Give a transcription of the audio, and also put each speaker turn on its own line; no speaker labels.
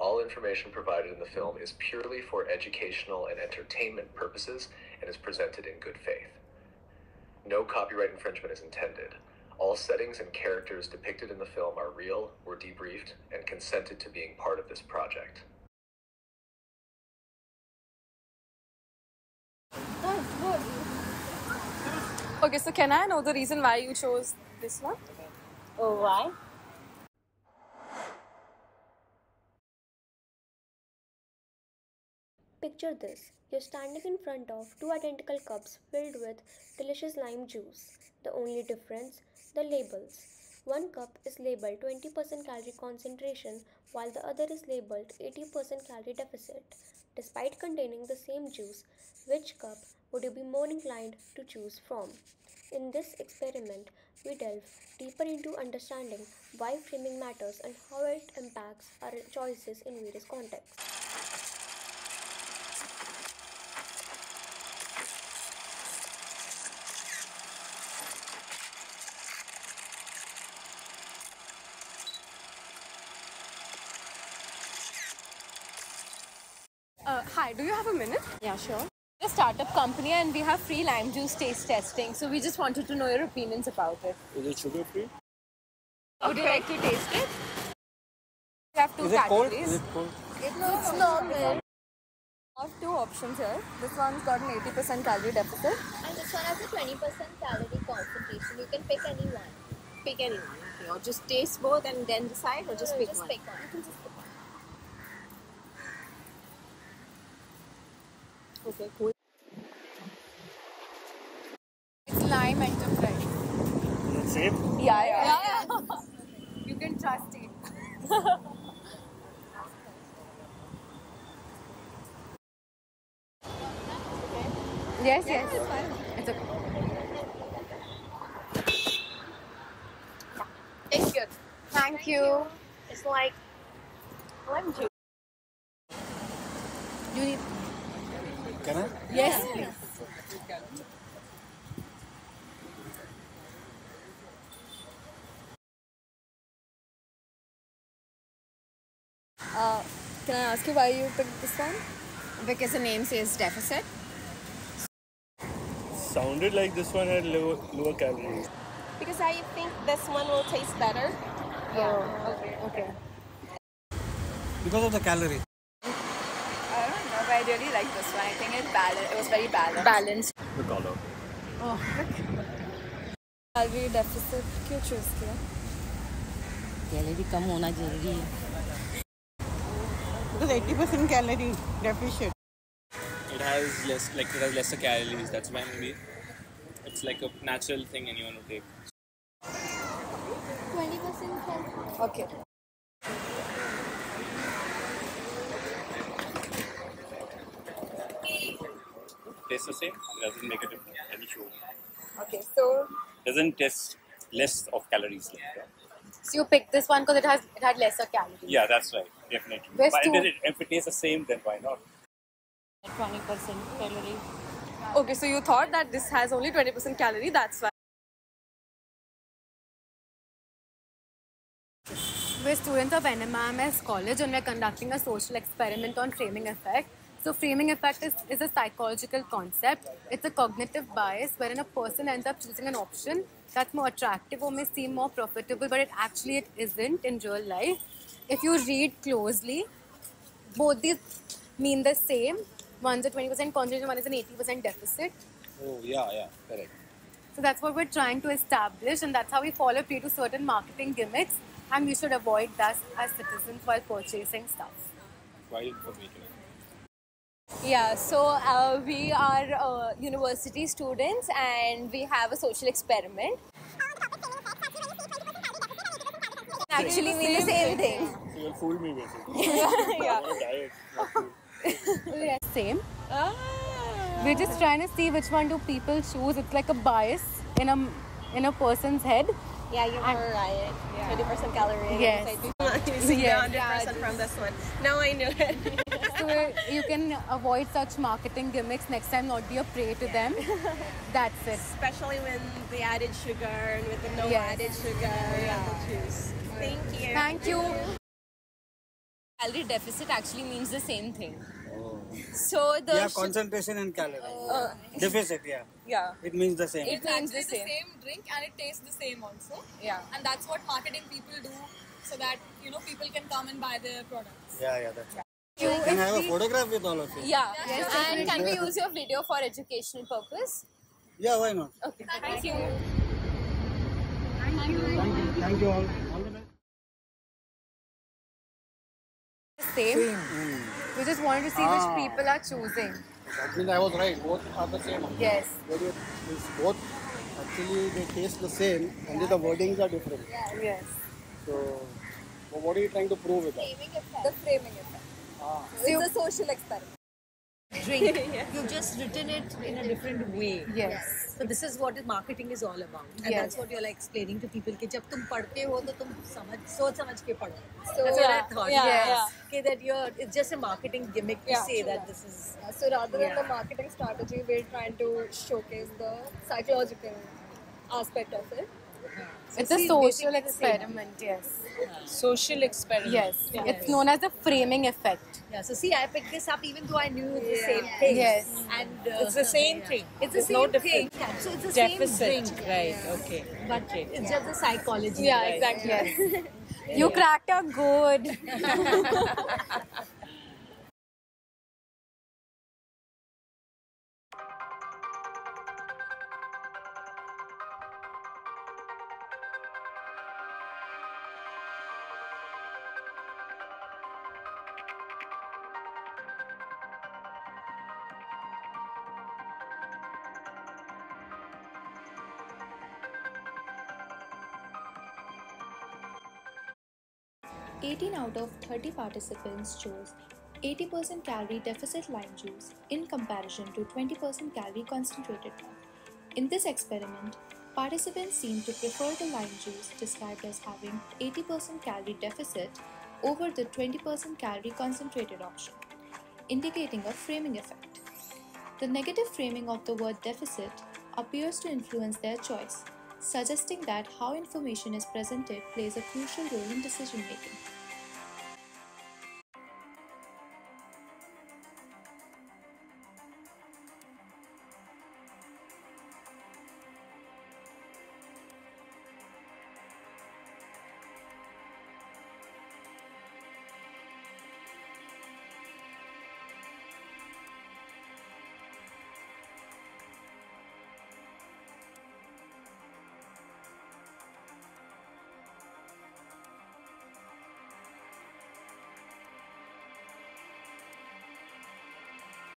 All information provided in the film is purely for educational and entertainment purposes and is presented in good faith. No copyright infringement is intended. All settings and characters depicted in the film are real, were debriefed, and consented to being part of this project.
Okay, so can I know the reason why you chose this one?
Oh, why?
Picture this you're standing in front of two identical cups filled with delicious lime juice. The only difference the labels. One cup is labeled 20% calorie concentration while the other is labeled 80% calorie deficit. Despite containing the same juice, which cup would you be more inclined to choose from? In this experiment, we delve deeper into understanding why framing matters and how it impacts our choices in various contexts.
Uh, hi, do you have a minute?
Yeah, sure.
a startup company and we have free lime juice taste testing. So we just wanted to know your opinions about it.
Is it sugar free?
Would you like to taste it? We have two
Is it cold? Is it cold?
It's normal. I have two options here. This one's got an 80% calorie deficit.
And this one has a 20% calorie concentration. You can pick any one.
Pick any one. Okay. Or just taste both and then decide, or just
No,
pick
just
one.
pick one. You can just pick one.
Okay, cool.
It's lime enterprise.
Is it safe?
Yeah, yeah. you can trust it. yes, yes. It's okay.
It's good.
Thank you.
It's like lime juice.
You need.
Can I?
Yes, please. Uh, can I ask you why you picked this one?
Because the name says deficit.
Sounded like this one had lower, lower calories.
Because I think this one will taste better.
Oh, okay, okay.
Because of the calorie.
I don't know, but I really like this one. I think it balanced. It was very balanced. Balanced.
The color.
Calorie deficit क्यों choose किया
calorie कम होना जरूरी है
Because 80% calorie deficit.
it has less like it has lesser calories that's why maybe it's like a natural thing anyone would take
20% calorie.
Okay.
Tastes the same it doesn't make a difference any sure
Okay. So,
doesn't taste less of calories like that.
so you picked this one because it has it had lesser calories.
yeah that's right definitely
Where's
but
two?
if it, if it tastes the same then why not
20% calorie
Okay. So you thought that this has only twenty percent calorie. That's why. We're students of NMIMS College and we're conducting a social experiment on framing effect. So, framing effect is, is a psychological concept. It's a cognitive bias wherein a person ends up choosing an option that's more attractive or may seem more profitable, but it actually it isn't in real life. If you read closely, both these mean the same. One's a 20% concentration, one is an 80% deficit.
oh yeah yeah correct
So that's what we're trying to establish, and that's how we follow prey to certain marketing gimmicks, and we should avoid that as citizens while purchasing stuff.
quite informative
Yeah, so uh, we are uh, university students and we have a social experiment. Actually, mean the same thing.
so you'll fool me basically
yeah.
On a diet, not food.
Same. We're just trying to see which one do people choose. It's like a bias in a in a person's head.
Yeah, you were right. Twenty percent calorie.
Yes.
Yeah,
Yeah.
hundred percent from this one. Now I knew it.
So you can avoid such marketing gimmicks next time. Not be a prey to them. That's it.
Especially when the added sugar and with the no
Yes.
added sugar. Yeah. The juice. Thank you.
Thank you.
Calorie deficit actually means the same thing. Oh. So the
yeah, concentration and calorie.
uh,
Deficit, yeah.
yeah,
It means the same.
it means the same.
the same drink and it tastes the same also.
Yeah.
And that's what marketing people do so that you know people can come and buy their products.
Yeah, yeah, that's right.
You,
Can I
if
have a photograph with all of you?
Yeah. and can we use your video for educational purpose?
Yeah, why not?
Okay. Thank you.
Thank you. Thank you all. All the best.
Same. We just wanted to see
Ah.
which people are choosing.
That means I was right. Both are the same.
Yes.
Very, it's both actually they taste the same, only the wordings are different.
Yes.
So, so what are you trying to prove with that?
The framing effect.
Ah.
It's a social experiment.
drink. You've just written it in a different way.
Yes.
So this is what marketing is all about, and
Yes.
that's what you're like explaining to people. कि जब तुम पढ़ते हो तो तुम समझ सोच समझ के पढ़ो.
So-
that's what I
Yeah,
thought.
yeah,
yes.
yeah.
Okay, that you're it's just a marketing gimmick to
Yeah,
say
true
that
that.
this is.
So rather than
Yeah.
the marketing strategy, we're trying to showcase the psychological aspect of it.
It's a social experiment, yes.
Social experiment.
Yes. It's known as the framing effect.
Yeah. So see, I picked this up even though I knew the same thing.
Yes.
And uh,
It's the same thing.
It's the
There's
same
no
thing.
difference.
So it's the
Deficit.
same drink.
Right, okay.
But it's just the psychology.
Yeah,
right?
exactly. Yes. You cracked a good.
Eighteen out of 30 participants chose 80% calorie deficit lime juice in comparison to 20% calorie concentrated one. In this experiment, participants seemed to prefer the lime juice described as having 80% calorie deficit over the 20% calorie concentrated option, indicating a framing effect. The negative framing of the word deficit appears to influence their choice, suggesting that how information is presented plays a crucial role in decision making.